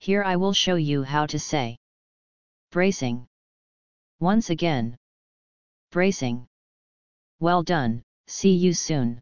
Here I will show you how to say. Bracing. Once again. Bracing. Well done, see you soon.